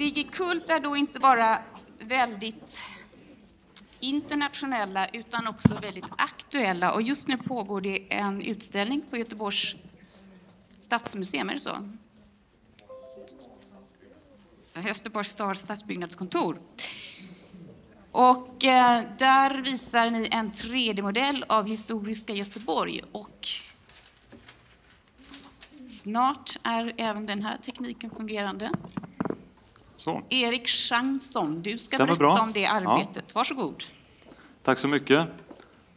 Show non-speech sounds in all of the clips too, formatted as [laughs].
Digikult är då inte bara väldigt internationella utan också väldigt aktuella. Och just nu pågår det en utställning på Göteborgs stadsmuseum, är det så? Göteborgs stads stadsbyggnadskontor. Och eh, där visar ni en 3D-modell av historiska Göteborg. Och snart är även den här tekniken fungerande. Så. Erik Chansson, du ska Stämmer berätta bra. om det arbetet. Varsågod. Tack så mycket.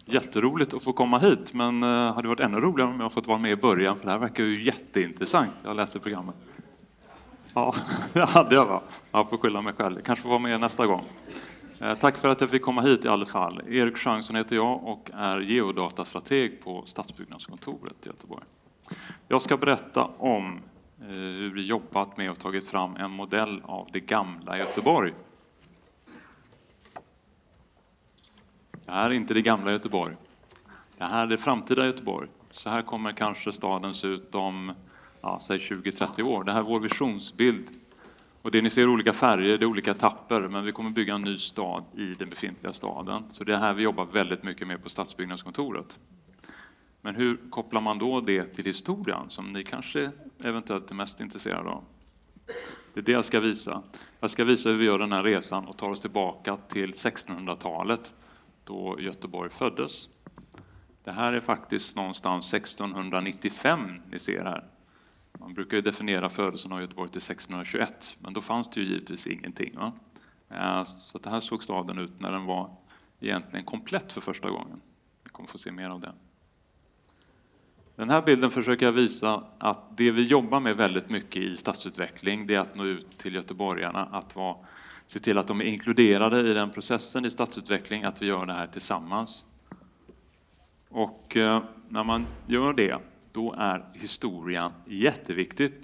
Jätteroligt att få komma hit, men eh, hade varit ännu roligare om jag fått vara med i början, för det här verkar ju jätteintressant. Jag läste programmet. Ja, [laughs] det hade jag va? Jag får skylla mig själv. Kanske får vara med nästa gång. Eh, Tack för att jag fick komma hit i alla fall. Erik Schansson heter jag och är geodatastrateg på Stadsbyggnadskontoret i Göteborg. Jag ska berätta om Eh, hur vi jobbat med och tagit fram en modell av det gamla Göteborg. Det här är inte det gamla Göteborg. Det här är det framtida Göteborg. Så här kommer kanske staden se ut om, ja, säg 20-30 år. Det här är vår visionsbild. Och det ni ser är olika färger, det är olika etapper, men vi kommer bygga en ny stad i den befintliga staden. Så det är här vi jobbar väldigt mycket med på Stadsbyggnadskontoret. Men hur kopplar man då det till historien, som ni kanske eventuellt är mest intresserade av? Det är det jag ska visa. Jag ska visa hur vi gör den här resan och tar oss tillbaka till 1600-talet då Göteborg föddes. Det här är faktiskt någonstans 1695 ni ser här. Man brukar ju definiera födelsen av Göteborg till 1621, men då fanns det ju givetvis ingenting. Va? Eh, så det här såg staden ut när den var egentligen komplett för första gången. Vi kommer få se mer av det. Den här bilden försöker jag visa att det vi jobbar med väldigt mycket i stadsutveckling, det är att nå ut till göteborgarna, att vara, se till att de är inkluderade i den processen i stadsutveckling, att vi gör det här tillsammans. Och eh, när man gör det, då är historien jätteviktigt.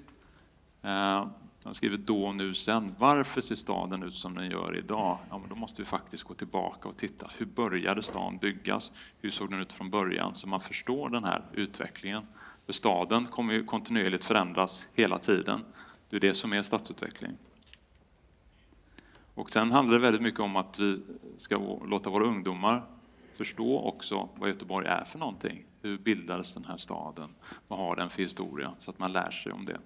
Eh, han skriver då, nu, sen. Varför ser staden ut som den gör idag? Ja, men då måste vi faktiskt gå tillbaka och titta. Hur började stan byggas? Hur såg den ut från början? Så man förstår den här utvecklingen. För staden kommer ju kontinuerligt förändras hela tiden. Det är det som är stadsutveckling. Och sen handlar det väldigt mycket om att vi ska låta våra ungdomar förstå också vad Göteborg är för någonting. Hur bildades den här staden? Vad har den för historia? Så att man lär sig om det.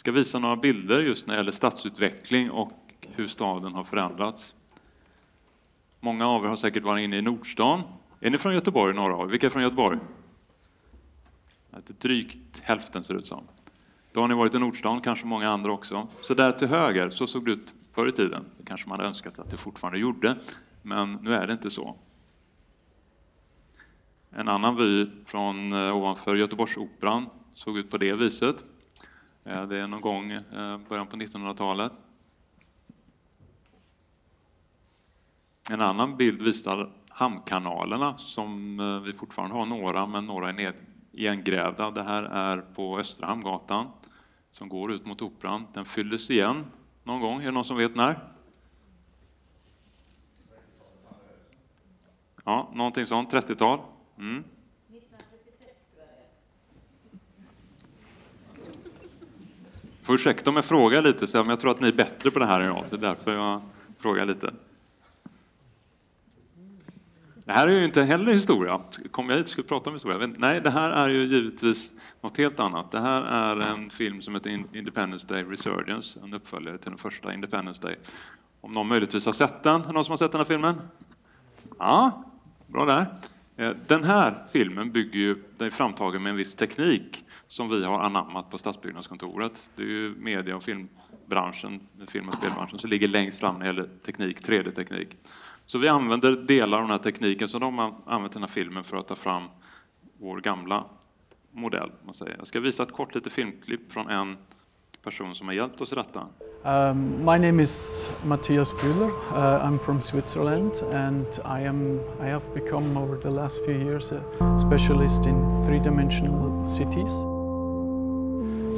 Ska visa några bilder just när det gäller stadsutveckling och hur staden har förändrats. Många av er har säkert varit inne i Nordstan. Är ni från Göteborg, några av er? Vilka är från Göteborg? Det är drygt hälften ser det ut som. Då har ni varit i Nordstan, kanske många andra också. Så där till höger, så såg det ut förr i tiden. Det kanske man hade önskat att det fortfarande gjorde, men nu är det inte så. En annan vy från eh, ovanför Göteborgsoperan såg ut på det viset. Det är någon gång eh, början på 1900-talet. En annan bild visar hamnkanalerna som eh, vi fortfarande har några, men några är ned, igengrävda. Det här är på Östra Hamngatan som går ut mot Operan. Den fylldes igen någon gång. Är det någon som vet när? Ja, någonting sånt. 30-tal. Mm. Får ursäkta om jag frågar lite, så men jag tror att ni är bättre på det här än jag, så det är därför jag frågar lite. Det här är ju inte heller historia. Kom jag hit och skulle prata om historia? Nej, det här är ju givetvis något helt annat. Det här är en film som heter Independence Day Resurgence, en uppföljare till den första Independence Day. Om någon möjligtvis har sett den? Är det någon som har sett den här filmen? Ja, bra där. Eh, den här filmen bygger ju, den är framtagen med en viss teknik som vi har anammat på Stadsbyggnadskontoret. Det är ju media och filmbranschen, film och spelbranschen, som ligger längst fram när det gäller teknik, 3D-teknik. Så vi använder delar av den här tekniken, så de har använt den här filmen för att ta fram vår gamla modell. Man säger. Jag ska visa ett kort litet filmklipp från en person som har hjälpt oss i detta. Um, my name is Matthias Bühler. Uh, I'm from Switzerland, and I am. I have become over the last few years a specialist in three-dimensional cities.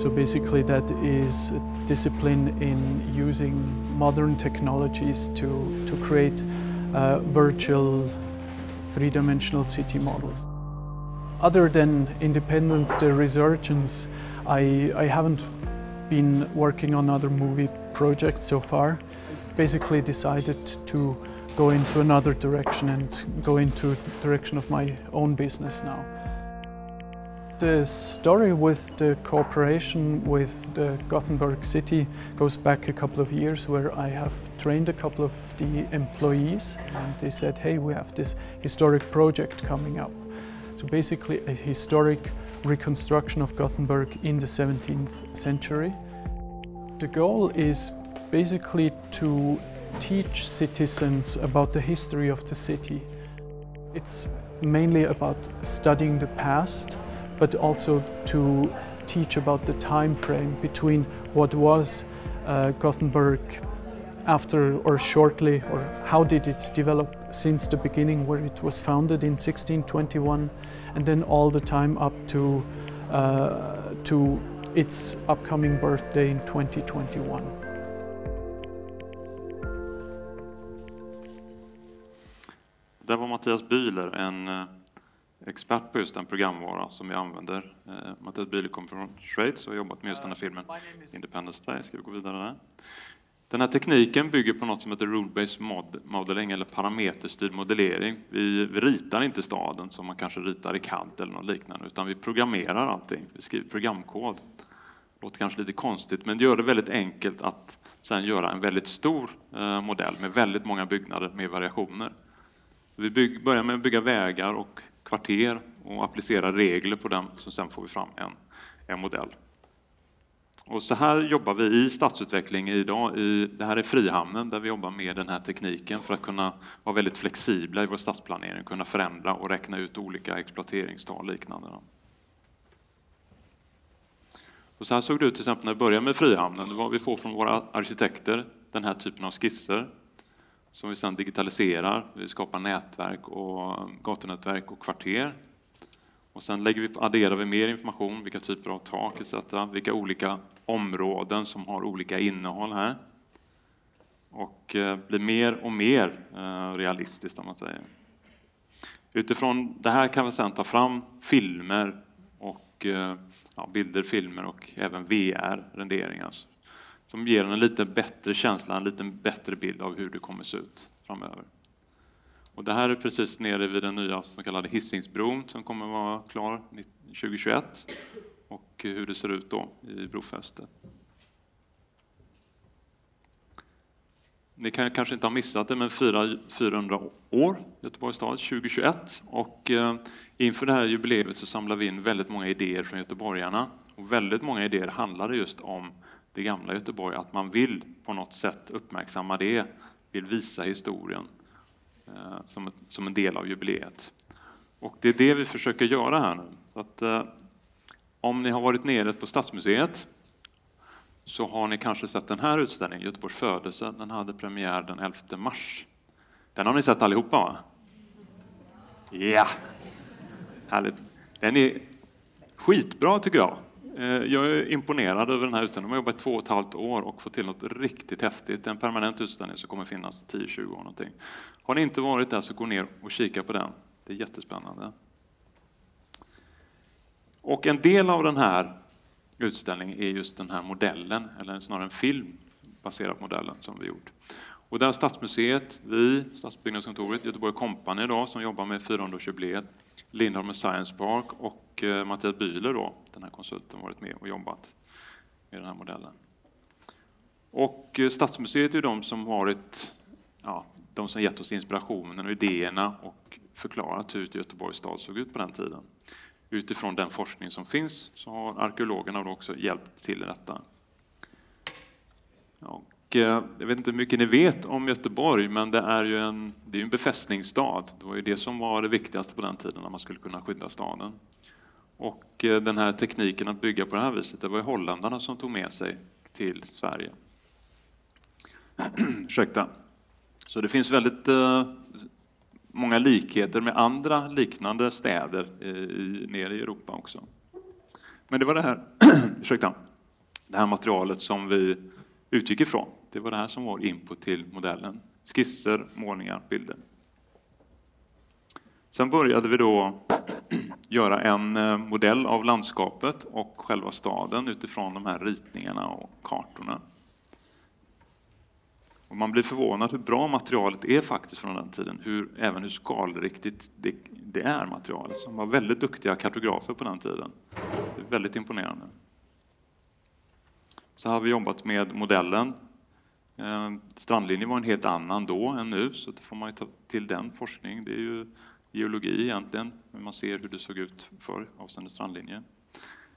So basically, that is a discipline in using modern technologies to to create uh, virtual three-dimensional city models. Other than Independence, the Resurgence, I, I haven't been working on other movie projects so far. Basically decided to go into another direction and go into direction of my own business now. The story with the cooperation with the Gothenburg city goes back a couple of years where I have trained a couple of the employees and they said, hey, we have this historic project coming up. So basically a historic reconstruction of Gothenburg in the 17th century. The goal is basically to teach citizens about the history of the city. It's mainly about studying the past, but also to teach about the time frame between what was uh, Gothenburg after or shortly, or how did it develop since the beginning where it was founded in 1621, and then all the time up to, uh, to its upcoming birthday in 2021. Där var Mattias Bühler, en eh, expert på just den programvara som vi använder. Eh, Mattias Bühler kommer från Schweiz och har jobbat med just den här filmen Independence Day. Ska vi gå vidare där? Den här tekniken bygger på något som heter rule-based mod modeling eller parameterstyrd modellering. Vi, vi, ritar inte staden som man kanske ritar i CAD eller något liknande, utan vi programmerar allting. Vi skriver programkod. Det låter kanske lite konstigt, men det gör det väldigt enkelt att sedan göra en väldigt stor eh, modell med väldigt många byggnader med variationer. Vi bygg, börjar med att bygga vägar och kvarter och applicera regler på dem, så sen får vi fram en, en modell. Och så här jobbar vi i stadsutveckling idag. I, det här är Frihamnen där vi jobbar med den här tekniken för att kunna vara väldigt flexibla i vår stadsplanering, kunna förändra och räkna ut olika exploateringstal och liknande. Och så här såg det ut till exempel när vi började med Frihamnen. Det var vi får från våra arkitekter den här typen av skisser som vi sedan digitaliserar. Vi skapar nätverk och gatunätverk och kvarter. Och sen lägger vi, adderar vi mer information, vilka typer av tak etc. Vilka olika områden som har olika innehåll här. Och eh, blir mer och mer eh, realistiskt om man säger. Utifrån det här kan vi sedan ta fram filmer och eh, ja, bilder, filmer och även VR-renderingar som ger en lite bättre känsla, en lite bättre bild av hur det kommer se ut framöver. Och det här är precis nere vid den nya så kallade Hisingsbron som kommer vara klar 2021 och eh, hur det ser ut då i brofästet. Ni kan kanske inte ha missat det, men 400 år Göteborgs stad 2021 och eh, inför det här jubileet så samlar vi in väldigt många idéer från göteborgarna. Och väldigt många idéer handlade just om det gamla Göteborg, att man vill på något sätt uppmärksamma det, vill visa historien. Eh, som, ett, som en del av jubileet. Och det är det vi försöker göra här nu. Så att, eh, om ni har varit nere på Stadsmuseet så har ni kanske sett den här utställningen, Göteborgs födelse. Den hade premiär den 11 mars. Den har ni sett allihopa va? Ja! Härligt. Den är skitbra tycker jag. Eh, jag är imponerad över den här utställningen. De har jobbat i två och ett halvt år och fått till något riktigt häftigt. En permanent utställning som kommer finnas 10-20 år någonting. Har ni inte varit där så gå ner och kika på den. Det är jättespännande. Och en del av den här utställningen är just den här modellen, eller snarare en film baserad på modellen som vi gjort. Och där har Stadsmuseet, vi, Stadsbyggnadskontoret, Göteborg Company då, som jobbar med 400-årsjubileet, Lindholmen Science Park och eh, Mattias Bühler, då, den här konsulten, varit med och jobbat med den här modellen. Och eh, Stadsmuseet är de som varit ja, de som gett oss inspirationen och idéerna och förklarat hur Göteborgs stad såg ut på den tiden. Utifrån den forskning som finns så har arkeologerna också hjälpt till i detta. Och Eh, jag vet inte hur mycket ni vet om Göteborg, men det är ju en, det är en befästningsstad. Det var ju det som var det viktigaste på den tiden, när man skulle kunna skydda staden. Och eh, den här tekniken att bygga på det här viset, det var ju holländarna som tog med sig till Sverige. [clears throat] Ursäkta. Så det finns väldigt eh, många likheter med andra liknande städer i, nere i Europa också. Men det var det här, [clears throat] ursäkta, det här materialet som vi utgick ifrån. Det var det här som var input till modellen. Skisser, målningar, bilder. Sen började vi då [clears throat] göra en eh, modell av landskapet och själva staden utifrån de här ritningarna och kartorna. Och man blir förvånad hur bra materialet är faktiskt från den tiden, hur, även hur skalriktigt det, det är materialet. Så de var väldigt duktiga kartografer på den tiden. Det är väldigt imponerande. Så har vi jobbat med modellen. Eh, strandlinjen var en helt annan då än nu, så det får man ta till den forskning. Det är ju geologi egentligen, men man ser hur det såg ut förr avseende strandlinjen.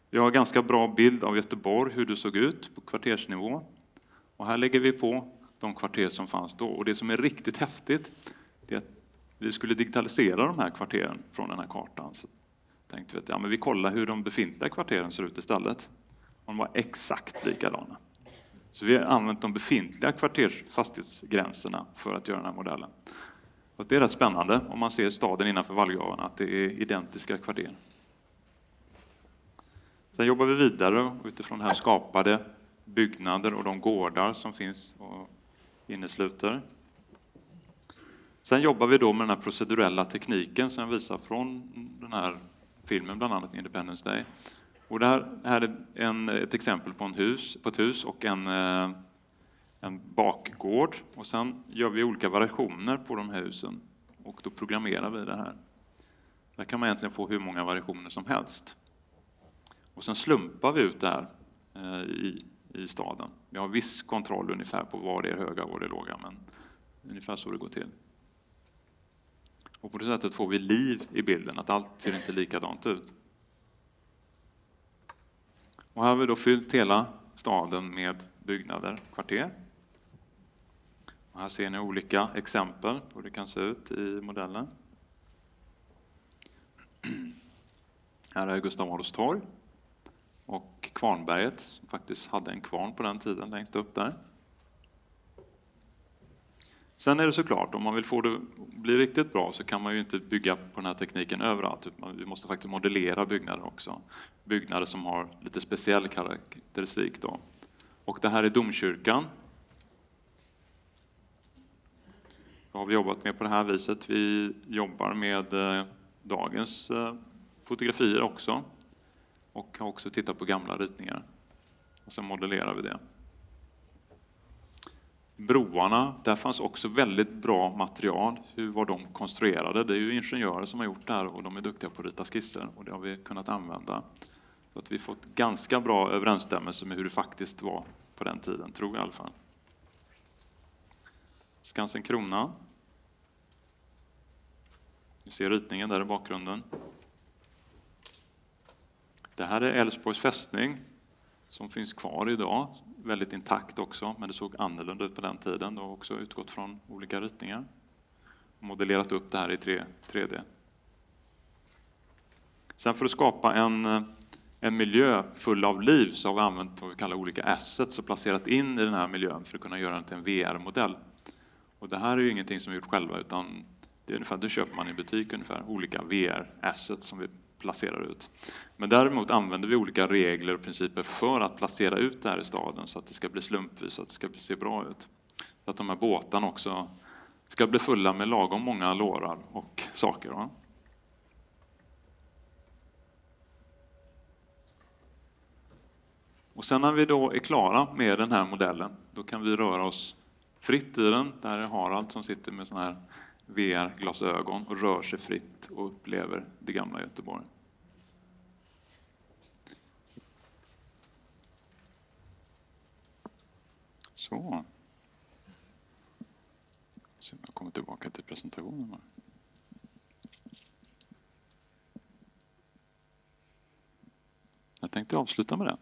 Vi har en ganska bra bild av Göteborg, hur det såg ut på kvartersnivå. Och här lägger vi på de kvarter som fanns då. Och det som är riktigt häftigt är att vi skulle digitalisera de här kvarteren från den här kartan. Så tänkte vi att ja, men vi kollar hur de befintliga kvarteren ser ut istället. De var exakt likadana. Så vi har använt de befintliga kvartersfastighetsgränserna för att göra den här modellen. Och det är rätt spännande om man ser staden innanför vallgraven, att det är identiska kvarter. Sen jobbar vi vidare och utifrån här skapade byggnader och de gårdar som finns och innesluter. Sen jobbar vi då med den här procedurella tekniken som jag visar från den här filmen, bland annat Independence Day. Och det här, här är en, ett exempel på, en hus, på ett hus och en, eh, en bakgård. Och sen gör vi olika variationer på de här husen och då programmerar vi det här. Där kan man egentligen få hur många variationer som helst. Och sen slumpar vi ut det här eh, i, i staden. Vi har viss kontroll ungefär på var det är höga och var det är låga, men ungefär så det går till. Och på det sättet får vi liv i bilden, att allt ser inte likadant ut. Och här har vi då fyllt hela staden med byggnader, kvarter. Och här ser ni olika exempel på hur det kan se ut i modellen. Här är Gustav Adolfs torg och Kvarnberget, som faktiskt hade en kvarn på den tiden längst upp där. Sen är det såklart, om man vill få det att bli riktigt bra så kan man ju inte bygga på den här tekniken överallt. Vi måste faktiskt modellera byggnader också. Byggnader som har lite speciell karaktäristik. Då. Och det här är domkyrkan. Det har vi jobbat med på det här viset. Vi jobbar med eh, dagens eh, fotografier också och har också tittat på gamla ritningar. Och sen modellerar vi det. Broarna, där fanns också väldigt bra material. Hur var de konstruerade? Det är ju ingenjörer som har gjort det här och de är duktiga på att rita skisser och det har vi kunnat använda. Så att vi fått ganska bra överensstämmelse med hur det faktiskt var på den tiden, tror jag i alla fall. Skansen Krona. Du ser ritningen där i bakgrunden. Det här är Älvsborgs fästning som finns kvar idag, väldigt intakt också, men det såg annorlunda ut på den tiden. Det har också utgått från olika ritningar och modellerat upp det här i 3D. Sen för att skapa en, eh, en miljö full av liv så har vi använt vad vi kallar olika assets och placerat in i den här miljön för att kunna göra den till en VR-modell. Och det här är ju ingenting som vi gjort själva utan det, är ungefär, det köper man i butik ungefär, olika VR-assets som vi placerar ut. Men däremot använder vi olika regler och principer för att placera ut det här i staden så att det ska bli slumpvis, så att det ska se bra ut. Så att de här båtarna också ska bli fulla med lagom många lårar och saker. Va? Och sen när vi då är klara med den här modellen, då kan vi röra oss fritt i den. Där är Harald som sitter med sådana här VR-glasögon och rör sig fritt och upplever det gamla Göteborg. Så. Så jag kommer tillbaka till presentationen. Jag tänkte avsluta med det.